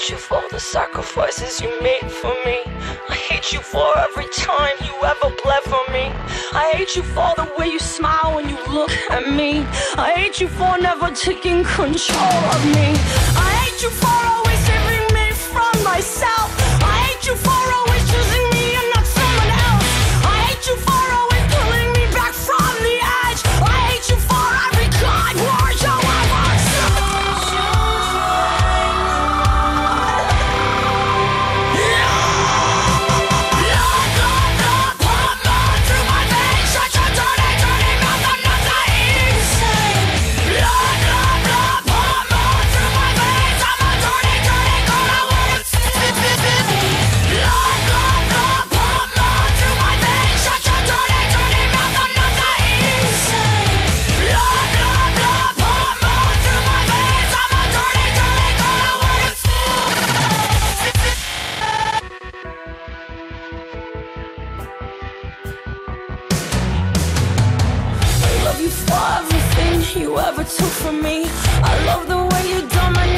hate you for the sacrifices you made for me. I hate you for every time you ever bled for me. I hate you for the way you smile when you look at me. I hate you for never taking control of me. I hate you for for everything you ever took from me. I love the way you dominate